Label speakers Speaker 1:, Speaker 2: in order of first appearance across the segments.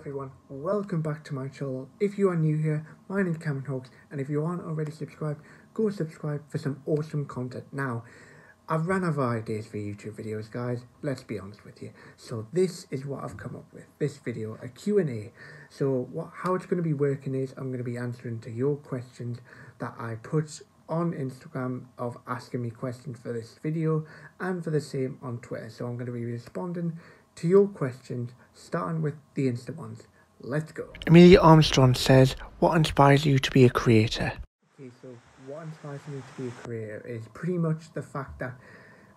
Speaker 1: everyone, welcome back to my channel. If you are new here, my name is Cameron Hawkes, and if you aren't already subscribed, go subscribe for some awesome content. Now, I've ran out of ideas for YouTube videos, guys, let's be honest with you. So this is what I've come up with, this video, a Q&A. So what, how it's going to be working is, I'm going to be answering to your questions that I put on Instagram of asking me questions for this video, and for the same on Twitter. So I'm going to be responding to your questions, starting with the instant ones. Let's go.
Speaker 2: Amelia Armstrong says, What inspires you to be a creator?
Speaker 1: Okay, so what inspires me to be a creator is pretty much the fact that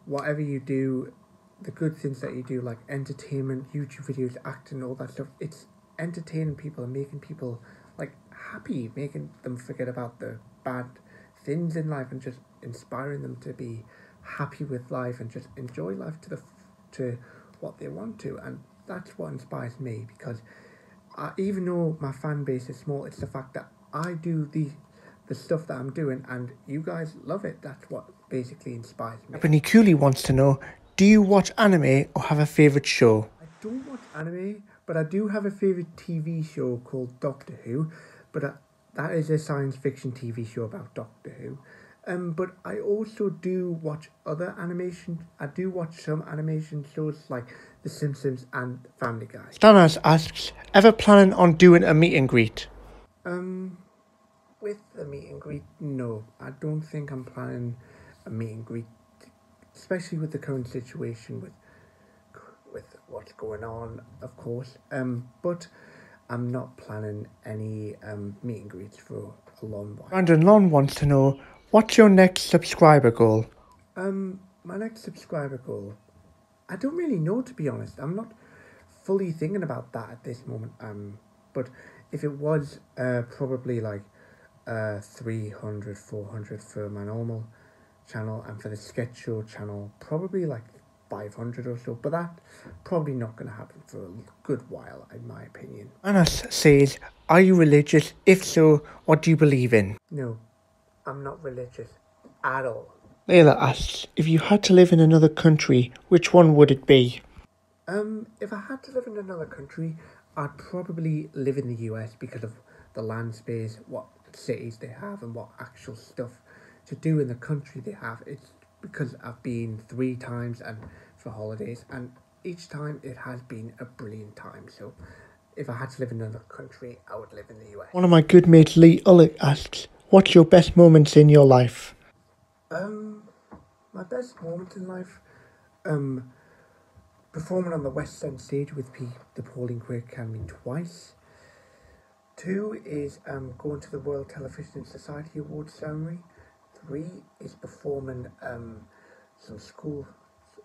Speaker 1: whatever you do, the good things that you do, like entertainment, YouTube videos, acting, all that stuff, it's entertaining people and making people like happy, making them forget about the bad things in life and just inspiring them to be happy with life and just enjoy life to the to what they want to, and that's what inspires me because I, even though my fan base is small, it's the fact that I do the the stuff that I'm doing, and you guys love it. That's what basically inspires me.
Speaker 2: Ebony Cooley wants to know, do you watch anime or have a favourite show?
Speaker 1: I don't watch anime, but I do have a favourite TV show called Doctor Who, but I, that is a science fiction TV show about Doctor Who. Um, but I also do watch other animation. I do watch some animation shows like The Simpsons and Family Guy.
Speaker 2: Stanas asks, ever planning on doing a meet and greet?
Speaker 1: Um, with the meet and greet, no, I don't think I'm planning a meet and greet, especially with the current situation with with what's going on, of course. Um, but I'm not planning any um meet and greets for a long while.
Speaker 2: Brandon Long wants to know, What's your next subscriber goal?
Speaker 1: Um, my next subscriber goal, I don't really know to be honest. I'm not fully thinking about that at this moment. Um, but if it was uh probably like uh 300 400 for my normal channel and for the sketch show channel probably like 500 or so but that probably not going to happen for a good while in my opinion
Speaker 2: Anas says are you religious if so what do you believe in
Speaker 1: no I'm not religious at all.
Speaker 2: Layla asks, if you had to live in another country, which one would it be?
Speaker 1: Um, if I had to live in another country, I'd probably live in the US because of the land space, what cities they have, and what actual stuff to do in the country they have. It's because I've been three times and for holidays, and each time it has been a brilliant time. So, if I had to live in another country, I would live in the US.
Speaker 2: One of my good mates, Lee Ullick, asks, What's your best moments in your life?
Speaker 1: Um, my best moment in life, um, performing on the West End stage with P, the Pauline Quirke Academy twice. Two is um going to the World Television Society Awards ceremony. Three is performing um some school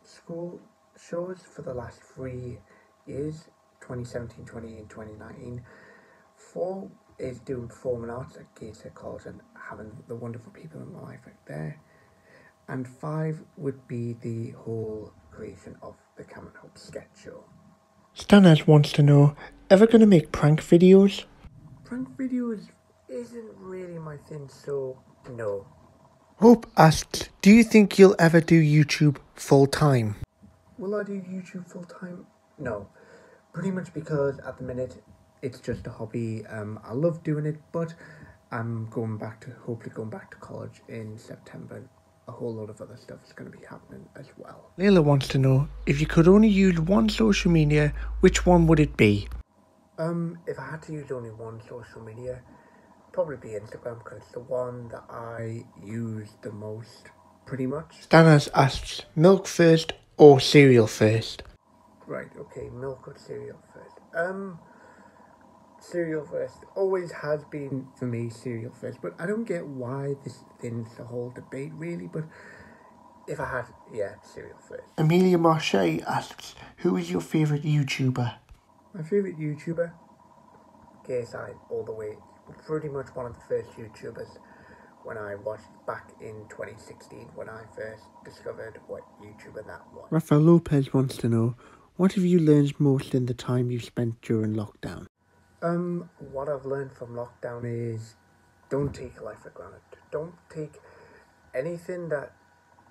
Speaker 1: school shows for the last three years, 2017, 2018, 2019. Four is doing performing arts at Gateshead College and having the wonderful people in my life right there. And five would be the whole creation of the Cameron Hope sketch show.
Speaker 2: Stanas wants to know, ever gonna make prank videos?
Speaker 1: Prank videos isn't really my thing, so no.
Speaker 2: Hope asks, do you think you'll ever do YouTube full time?
Speaker 1: Will I do YouTube full time? No. Pretty much because at the minute it's just a hobby. Um, I love doing it, but I'm going back to hopefully going back to college in September. A whole lot of other stuff is going to be happening as well.
Speaker 2: Layla wants to know if you could only use one social media, which one would it be?
Speaker 1: Um, if I had to use only one social media, probably be Instagram because it's the one that I use the most, pretty much.
Speaker 2: Stanas asks, milk first or cereal first?
Speaker 1: Right, okay, milk or cereal first. Um, cereal first. Always has been for me cereal first, but I don't get why this thing's the whole debate really. But if I had, yeah, cereal first.
Speaker 2: Amelia Marche asks, who is your favourite YouTuber?
Speaker 1: My favourite YouTuber, KSI, all the way. Pretty much one of the first YouTubers when I watched back in 2016 when I first discovered what YouTuber that was.
Speaker 2: Rafael Lopez wants to know, what have you learned most in the time you spent during lockdown?
Speaker 1: Um, what I've learned from lockdown is don't take life for granted. Don't take anything that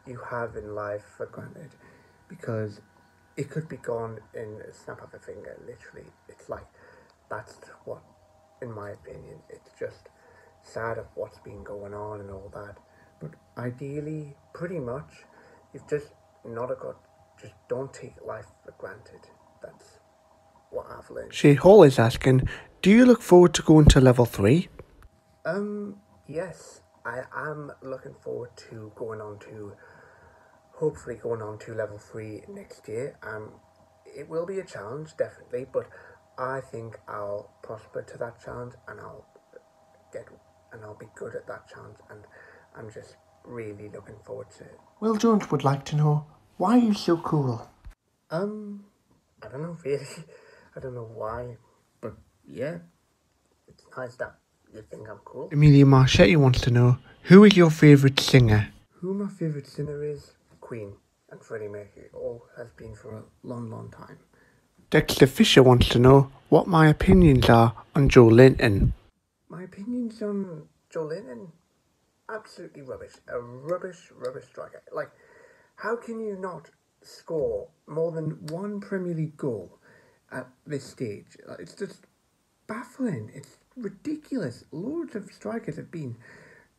Speaker 1: you have in life for granted because it could be gone in a snap of a finger, literally. It's like that's what, in my opinion, it's just sad of what's been going on and all that. But ideally, pretty much, you've just not a got, just don't take life for granted. That's what I've learned.
Speaker 2: Shay Hall is asking, do you look forward to going to level 3?
Speaker 1: Um, yes, I am looking forward to going on to, hopefully going on to level 3 next year. Um, it will be a challenge, definitely, but I think I'll prosper to that challenge and I'll get, and I'll be good at that challenge and I'm just really looking forward to it.
Speaker 2: Will Jones would like to know, why are you so cool?
Speaker 1: Um, I don't know really. I don't know why, but yeah, it's nice that you think I'm cool.
Speaker 2: Amelia Marchetti wants to know, who is your favourite singer?
Speaker 1: Who my favourite singer is? Queen and Freddie Mercury. All has been for a long, long time.
Speaker 2: Dexter Fisher wants to know what my opinions are on Joelinton.
Speaker 1: My opinions on Joelinton, absolutely rubbish. A rubbish, rubbish striker. Like, how can you not score more than one Premier League goal at this stage? It's just baffling. It's ridiculous. Loads of strikers have been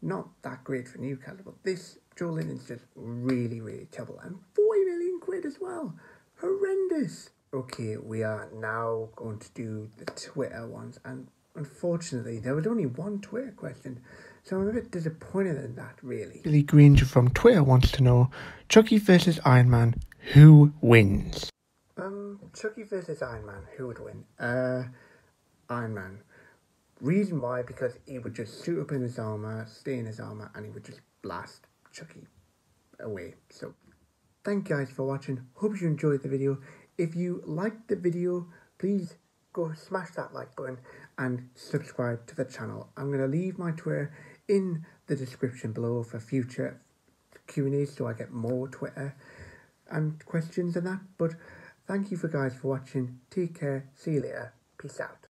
Speaker 1: not that great for Newcastle, but this Joelinton's just really, really terrible. And 40 million quid as well. Horrendous. Okay, we are now going to do the Twitter ones, and unfortunately, there was only one Twitter question, so I'm a bit disappointed in that, really.
Speaker 2: Billy Granger from Twitter wants to know, Chucky versus Iron Man, who wins?
Speaker 1: Um, Chucky versus Iron Man, who would win? Uh, Iron Man. Reason why, because he would just suit up in his armor, stay in his armor, and he would just blast Chucky away. So, thank you guys for watching. Hope you enjoyed the video. If you liked the video, please go smash that like button and subscribe to the channel. I'm going to leave my Twitter in the description below for future Q&As so I get more Twitter and questions and that. But thank you for guys for watching. Take care. See you later. Peace out.